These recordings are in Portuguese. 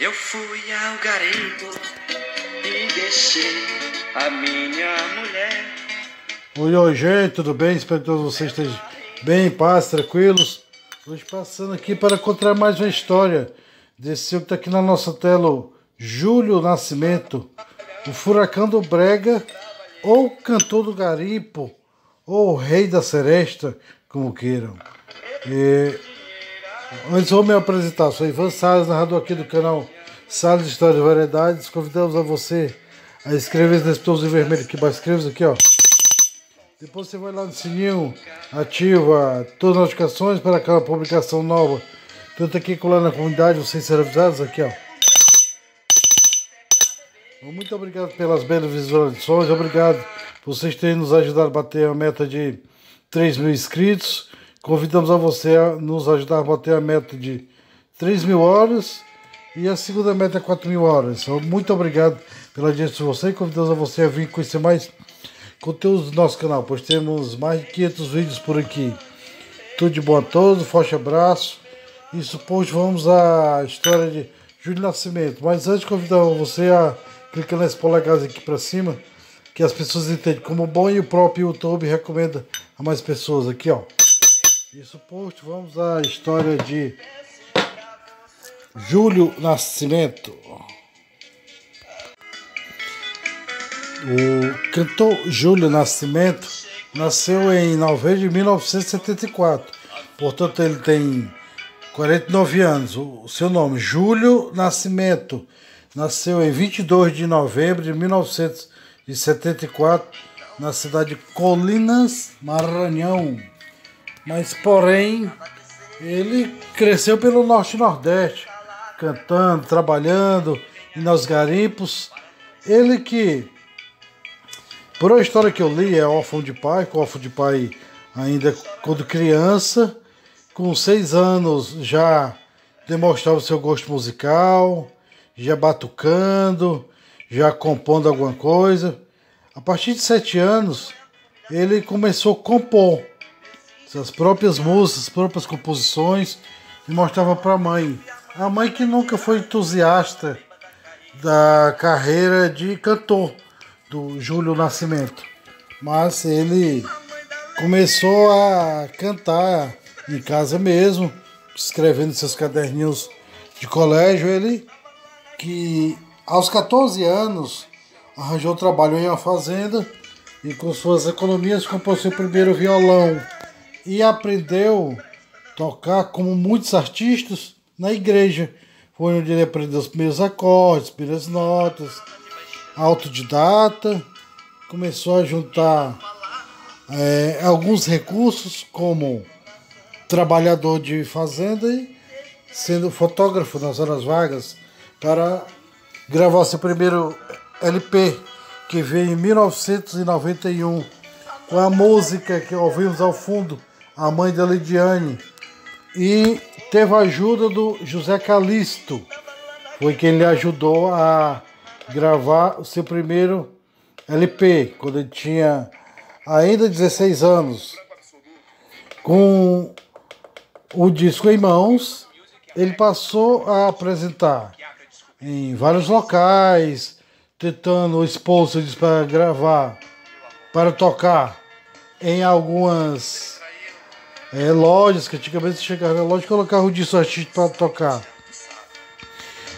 Eu fui ao garimpo e deixei a minha mulher. Oi, oi, gente, tudo bem? Espero que todos vocês estejam bem, em paz, tranquilos. Hoje passando aqui para contar mais uma história desse que está aqui na nossa tela, Júlio Nascimento, o furacão do Brega, ou cantor do garimpo, ou rei da seresta, como queiram. E Antes vou me apresentar, sou Ivan Salles, narrador aqui do canal Salles Histórias e Variedades. Convidamos a você a inscrever-se nesse botãozinho vermelho aqui, para inscrever aqui, ó. Depois você vai lá no sininho, ativa todas as notificações para aquela publicação nova. Tanto aqui como lá na comunidade, vocês serão avisados aqui, ó. Muito obrigado pelas belas visualizações, obrigado por vocês terem nos ajudado a bater a meta de 3 mil inscritos. Convidamos a você a nos ajudar a bater a meta de 3 mil horas e a segunda meta é 4 mil horas. Então, muito obrigado pela audiência de você e convidamos a você a vir conhecer mais conteúdos do nosso canal, pois temos mais de 500 vídeos por aqui. Tudo de bom a todos, forte abraço. E depois vamos à história de Júlio Nascimento. Mas antes convidar você a clicar nesse polegar aqui para cima, que as pessoas entendem como bom e o próprio YouTube recomenda a mais pessoas aqui, ó. Isso posto, vamos à história de Júlio Nascimento. O cantor Júlio Nascimento nasceu em novembro de 1974. Portanto, ele tem 49 anos. O seu nome, Júlio Nascimento, nasceu em 22 de novembro de 1974 na cidade de Colinas, Maranhão mas porém ele cresceu pelo norte e nordeste, cantando, trabalhando e nos garimpos. Ele que, por uma história que eu li, é órfão de pai, com órfão de pai ainda quando criança, com seis anos já demonstrava o seu gosto musical, já batucando, já compondo alguma coisa. A partir de sete anos, ele começou a compor suas próprias músicas, suas próprias composições e mostrava para a mãe. A mãe que nunca foi entusiasta da carreira de cantor do Júlio Nascimento, mas ele começou a cantar em casa mesmo, escrevendo seus caderninhos de colégio. Ele que aos 14 anos arranjou trabalho em uma fazenda e com suas economias compôs seu primeiro violão e aprendeu a tocar como muitos artistas na igreja. Foi onde ele aprendeu os primeiros acordes, as primeiras notas, autodidata, começou a juntar é, alguns recursos como trabalhador de fazenda e sendo fotógrafo nas horas vagas para gravar seu primeiro LP que veio em 1991 com a música que ouvimos ao fundo a mãe da Lidiane. E teve a ajuda do José Calixto. Foi quem lhe ajudou a gravar o seu primeiro LP, quando ele tinha ainda 16 anos. Com o disco em mãos, ele passou a apresentar em vários locais, tentando expor para gravar, para tocar em algumas é, lojas, que antigamente você chegava na loja e colocava o disco artístico para tocar.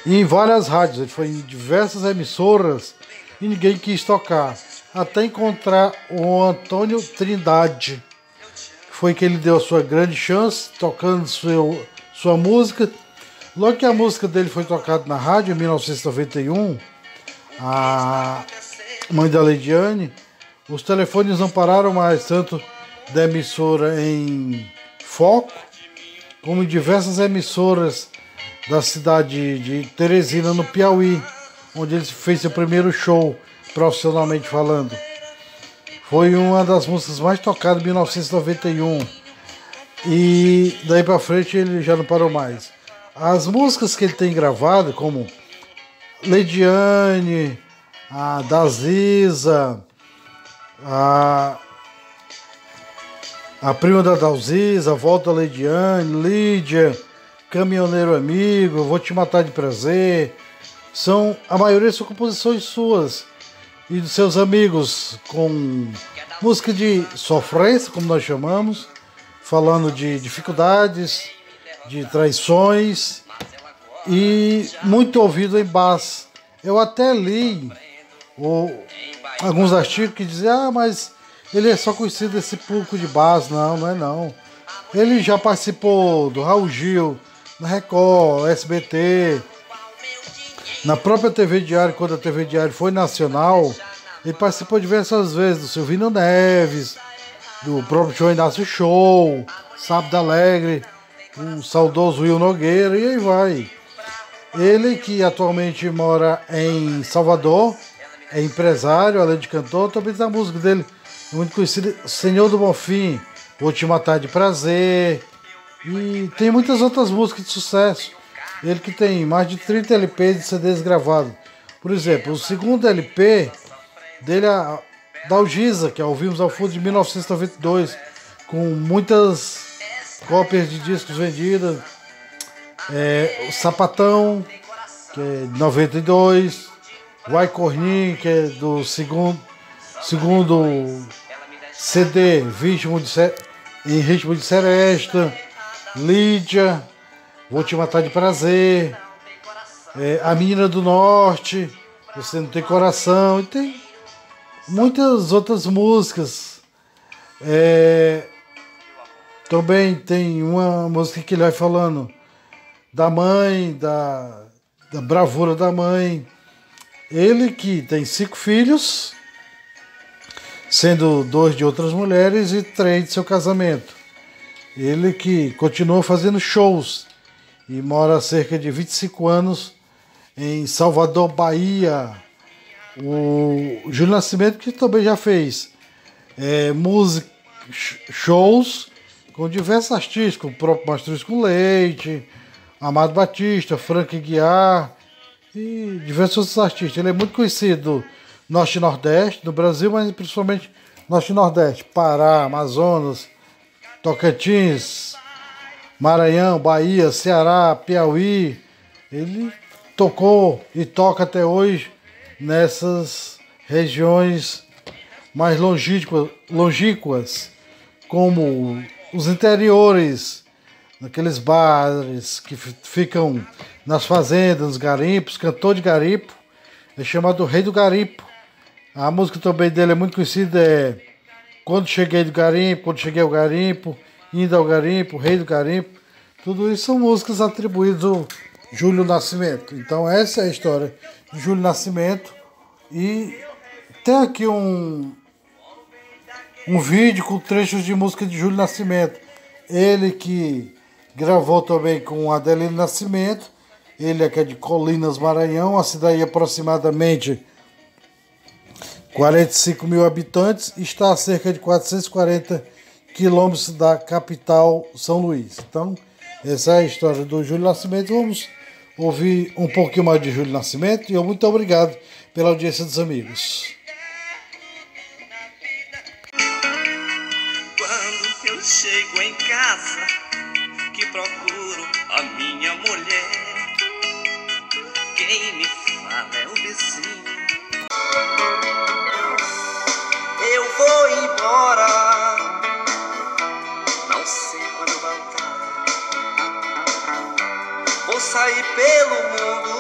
E em várias rádios, ele foi em diversas emissoras e ninguém quis tocar. Até encontrar o Antônio Trindade. Foi que ele deu a sua grande chance, tocando seu, sua música. Logo que a música dele foi tocada na rádio, em 1991, a mãe da Leidiane, os telefones não pararam mais, tanto da emissora em Foco, como em diversas emissoras da cidade de Teresina, no Piauí, onde ele fez seu primeiro show, profissionalmente falando. Foi uma das músicas mais tocadas em 1991. E daí para frente ele já não parou mais. As músicas que ele tem gravado, como Lediane, a Daziza, a a prima da Dalzisa, a volta Leidiane, Lídia, Caminhoneiro Amigo, Vou Te Matar de Prazer. São, a maioria são composições suas e dos seus amigos, com música de sofrência, como nós chamamos, falando de dificuldades, de traições e muito ouvido em bass. Eu até li o, alguns artigos que diziam, ah, mas ele é só conhecido esse público de bass. Não, não é não. Ele já participou do Raul Gil, na Record, SBT, na própria TV Diário, quando a TV Diário foi nacional, ele participou diversas vezes do Silvino Neves, do próprio João Inácio Show, Sábado Alegre, o saudoso Will Nogueira e aí vai. Ele que atualmente mora em Salvador, é empresário, além de cantor, também tem a música dele, muito conhecida, Senhor do Bonfim, Vou Te Matar de Prazer, e tem muitas outras músicas de sucesso. Ele que tem mais de 30 LPs de CDs gravados. Por exemplo, o segundo LP dele é da Algisa, que ouvimos ao fundo de 1992, com muitas cópias de discos vendidas. É, o Sapatão, que é de 92. Vai Cornin, que é do segundo, segundo CD, Ritmo de, em Ritmo de Seresta. Lídia, Vou Te Matar de Prazer, é, A Menina do Norte, Você Não Tem Coração, e tem muitas outras músicas. É, também tem uma música que ele vai falando da mãe, da, da bravura da mãe. Ele que tem cinco filhos, sendo dois de outras mulheres e três de seu casamento. Ele que continua fazendo shows e mora há cerca de 25 anos em Salvador, Bahia. O Júlio Nascimento que também já fez é, shows com diversos artistas, como o próprio Mastruz Leite, Amado Batista, Frank Guiar e diversos outros artistas. Ele é muito conhecido Norte e Nordeste, no Brasil, mas principalmente Norte e Nordeste, Pará, Amazonas, Tocantins, Maranhão, Bahia, Ceará, Piauí. Ele tocou e toca até hoje nessas regiões mais longínquas como os interiores, naqueles bares que ficam nas fazendas, nos garimpos, cantor de garimpo, é chamado Rei do Garimpo. A música também dele é muito conhecida, é quando cheguei do garimpo, quando cheguei ao garimpo, indo ao garimpo, rei do garimpo, tudo isso são músicas atribuídas ao Júlio Nascimento. Então essa é a história de Júlio Nascimento e tem aqui um um vídeo com trechos de música de Júlio Nascimento. Ele que gravou também com Adelino Nascimento, ele é que é de Colinas, Maranhão, a cidade aproximadamente 45 mil habitantes, está a cerca de 440 quilômetros da capital São Luís. Então, essa é a história do Júlio Nascimento. Vamos ouvir um pouquinho mais de Júlio Nascimento e eu muito obrigado pela audiência dos amigos. Quando eu chego em casa, que procuro a minha mulher, quem me fala é o vizinho vou embora. Não sei quando voltar. Vou sair pelo mundo